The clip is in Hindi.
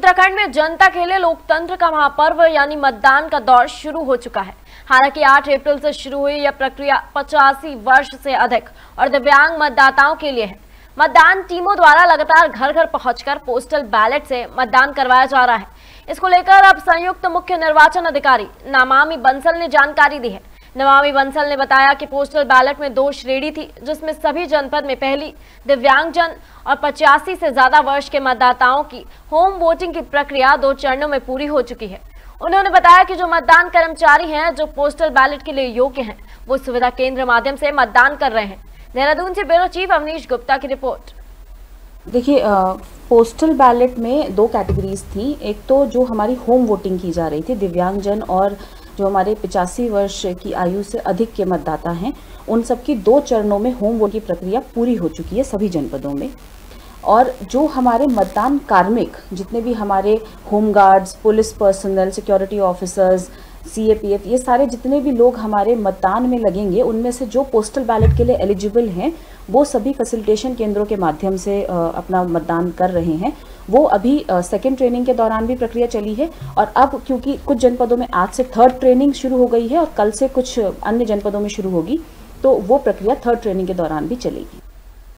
उत्तराखंड में जनता के लिए लोकतंत्र का महापर्व, यानी मतदान का दौर शुरू हो चुका है। हालाँकि 8 अप्रैल से शुरू हुई यह प्रक्रिया पचासी वर्ष से अधिक और दिव्यांग मतदाताओं के लिए है। मतदान टीमों द्वारा लगातार घर घर पहुंचकर पोस्टल बैलेट से मतदान करवाया जा रहा है। इसको लेकर अब संयुक्त मुख्य निर्वाचन अधिकारी नामामी बंसल ने जानकारी दी है। नमामि बंसल ने बताया कि पोस्टल बैलेट में दो श्रेणी थी, जिसमें सभी जनपद में पहली दिव्यांगजन और पचासी से ज़्यादा वर्ष के मतदाताओं की होम वोटिंग की प्रक्रिया दो चरणों में पूरी हो चुकी है। उन्होंने बताया कि जो मतदान कर्मचारी हैं, जो पोस्टल बैलेट के लिए योग्य हैं, वो सुविधा केंद्र माध्यम से मतदान कर रहे हैं। देहरादून से ब्यूरो चीफ अवनीश गुप्ता की रिपोर्ट। देखिए पोस्टल बैलेट में दो कैटेगरीज थी। एक तो जो हमारी होम वोटिंग की जा रही थी, दिव्यांगजन और जो हमारे पिचासी वर्ष की आयु से अधिक के मतदाता हैं, उन सबकी दो चरणों में होम वोट की प्रक्रिया पूरी हो चुकी है सभी जनपदों में। और जो हमारे मतदान कार्मिक, जितने भी हमारे home guards police personnel security officers CAPF ये सारे जितने भी लोग हमारे मतदान में लगेंगे, उनमें से जो पोस्टल बैलेट के लिए एलिजिबल हैं, वो सभी फैसिलिटेशन केंद्रों के माध्यम से अपना मतदान कर रहे हैं। वो अभी सेकेंड ट्रेनिंग के दौरान भी प्रक्रिया चली है और अब क्योंकि कुछ जनपदों में आज से थर्ड ट्रेनिंग शुरू हो गई है और कल से कुछ अन्य जनपदों में शुरू होगी तो वो प्रक्रिया थर्ड ट्रेनिंग के दौरान भी चलेगी।